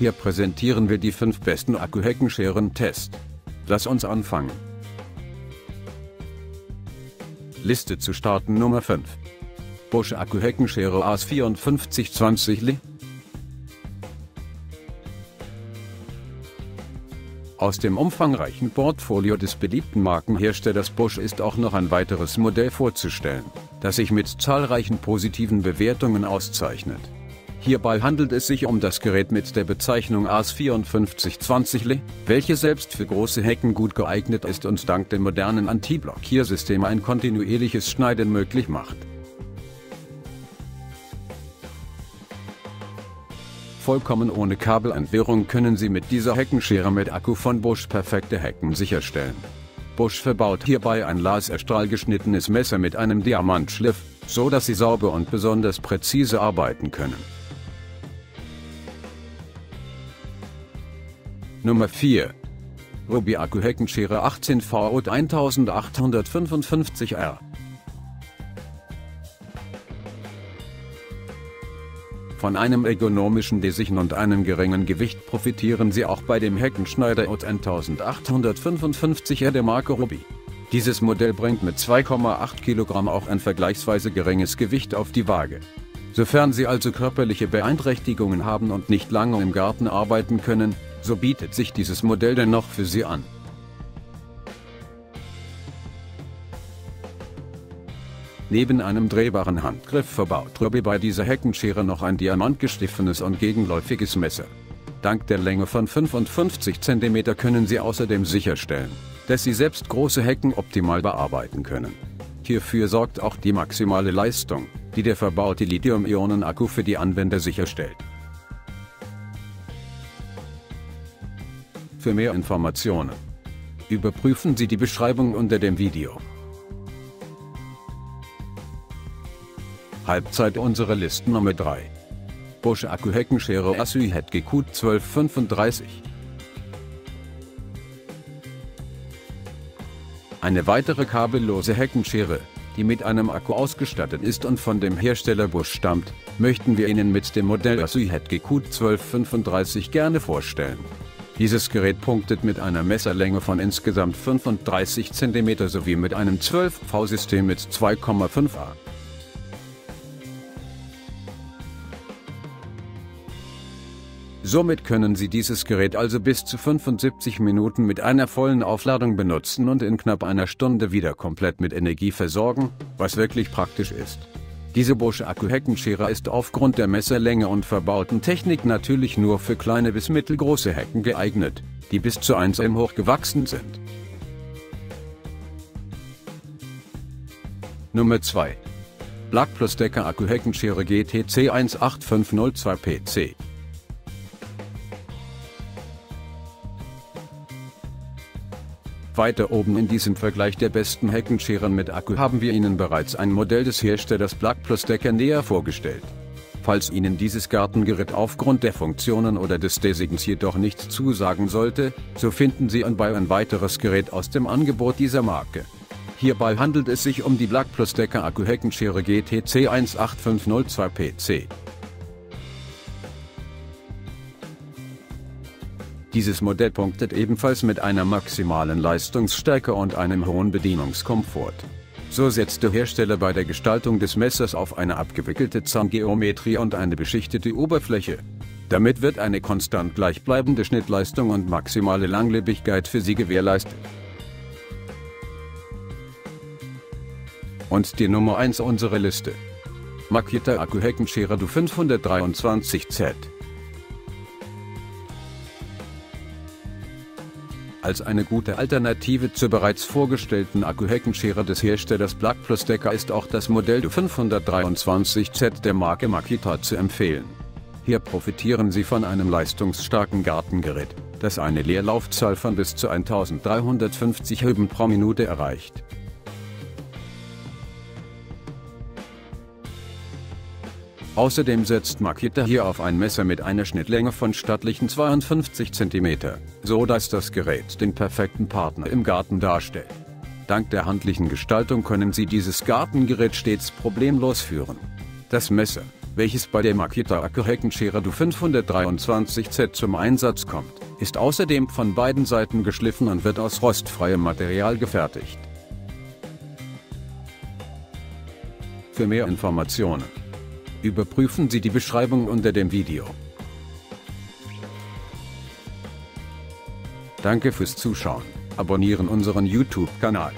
Hier präsentieren wir die 5 besten Akku-Heckenscheren-Test. Lass uns anfangen. Liste zu starten Nummer 5. Bosch Akku-Heckenschere AS 5420 Li Aus dem umfangreichen Portfolio des beliebten Markenherstellers Bosch ist auch noch ein weiteres Modell vorzustellen, das sich mit zahlreichen positiven Bewertungen auszeichnet. Hierbei handelt es sich um das Gerät mit der Bezeichnung AS5420 Le, welche selbst für große Hecken gut geeignet ist und dank dem modernen Anti-Blockiersystem ein kontinuierliches Schneiden möglich macht. Vollkommen ohne Kabelentwirrung können Sie mit dieser Heckenschere mit Akku von Bosch perfekte Hecken sicherstellen. Bosch verbaut hierbei ein laserstrahlgeschnittenes Messer mit einem Diamantschliff, so dass Sie sauber und besonders präzise arbeiten können. Nummer 4. Ruby Akku Heckenschere 18 VO 1855R. Von einem ergonomischen Design und einem geringen Gewicht profitieren Sie auch bei dem Heckenschneider OT 1855R der Marke Ruby. Dieses Modell bringt mit 2,8 kg auch ein vergleichsweise geringes Gewicht auf die Waage. Sofern Sie also körperliche Beeinträchtigungen haben und nicht lange im Garten arbeiten können, so bietet sich dieses Modell dennoch für Sie an. Neben einem drehbaren Handgriff verbaut Ruby bei dieser Heckenschere noch ein diamantgestiffenes und gegenläufiges Messer. Dank der Länge von 55 cm können Sie außerdem sicherstellen, dass Sie selbst große Hecken optimal bearbeiten können. Hierfür sorgt auch die maximale Leistung, die der verbaute Lithium-Ionen-Akku für die Anwender sicherstellt. Für mehr Informationen überprüfen Sie die Beschreibung unter dem Video. Halbzeit unsere Listen Nummer 3. Bosch Akku Heckenschere Asyhet GQ 1235. Eine weitere kabellose Heckenschere, die mit einem Akku ausgestattet ist und von dem Hersteller Bosch stammt, möchten wir Ihnen mit dem Modell Asyhet GQ 1235 gerne vorstellen. Dieses Gerät punktet mit einer Messerlänge von insgesamt 35 cm sowie mit einem 12V-System mit 2,5A. Somit können Sie dieses Gerät also bis zu 75 Minuten mit einer vollen Aufladung benutzen und in knapp einer Stunde wieder komplett mit Energie versorgen, was wirklich praktisch ist. Diese Bosch Akku-Heckenschere ist aufgrund der Messerlänge und verbauten Technik natürlich nur für kleine bis mittelgroße Hecken geeignet, die bis zu 1 m hoch gewachsen sind. Nummer 2. Black Plus Decker Akku-Heckenschere GTC 18502 PC Weiter oben in diesem Vergleich der besten Heckenscheren mit Akku haben wir Ihnen bereits ein Modell des Herstellers Plug Plus Decker näher vorgestellt. Falls Ihnen dieses Gartengerät aufgrund der Funktionen oder des Designs jedoch nicht zusagen sollte, so finden Sie anbei ein weiteres Gerät aus dem Angebot dieser Marke. Hierbei handelt es sich um die Black Plus Decker Akku Heckenschere GTC 18502 PC. Dieses Modell punktet ebenfalls mit einer maximalen Leistungsstärke und einem hohen Bedienungskomfort. So setzt der Hersteller bei der Gestaltung des Messers auf eine abgewickelte Zahngeometrie und eine beschichtete Oberfläche. Damit wird eine konstant gleichbleibende Schnittleistung und maximale Langlebigkeit für Sie gewährleistet. Und die Nummer 1 unserer Liste. Makita Akku Heckenschere Du 523Z Als eine gute Alternative zur bereits vorgestellten Akku-Heckenschere des Herstellers Plug Plus Decker ist auch das Modell 523Z der Marke Makita zu empfehlen. Hier profitieren Sie von einem leistungsstarken Gartengerät, das eine Leerlaufzahl von bis zu 1350 Hüben pro Minute erreicht. Außerdem setzt Makita hier auf ein Messer mit einer Schnittlänge von stattlichen 52 cm, so dass das Gerät den perfekten Partner im Garten darstellt. Dank der handlichen Gestaltung können Sie dieses Gartengerät stets problemlos führen. Das Messer, welches bei der Makita Akku-Heckenschere Du 523Z zum Einsatz kommt, ist außerdem von beiden Seiten geschliffen und wird aus rostfreiem Material gefertigt. Für mehr Informationen überprüfen Sie die Beschreibung unter dem Video. Danke fürs Zuschauen. Abonnieren unseren YouTube-Kanal.